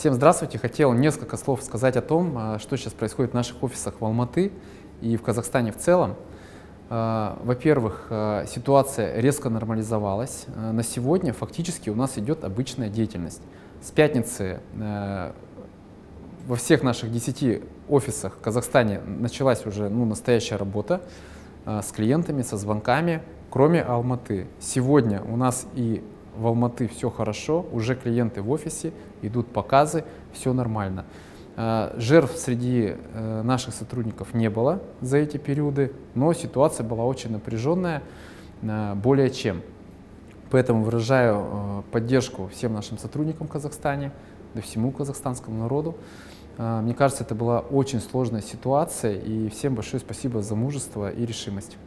Всем здравствуйте. Хотел несколько слов сказать о том, а, что сейчас происходит в наших офисах в Алматы и в Казахстане в целом. А, во-первых, а, ситуация резко нормализовалась. На сегодня фактически у нас идет обычная деятельность. С пятницы во всех наших 10 офисах в Казахстане началась уже ну, настоящая работа с клиентами, со звонками, кроме Алматы. Сегодня у нас и в Алматы все хорошо, уже клиенты в офисе, идут показы, все нормально. А, жертв среди э, наших сотрудников не было за эти периоды, но ситуация была очень напряженная, э, более чем. Поэтому выражаю э, поддержку всем нашим сотрудникам в Казахстане, да всему казахстанскому народу. Мне кажется, это была очень сложная ситуация, и всем большое спасибо за мужество и решимость.